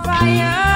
fire.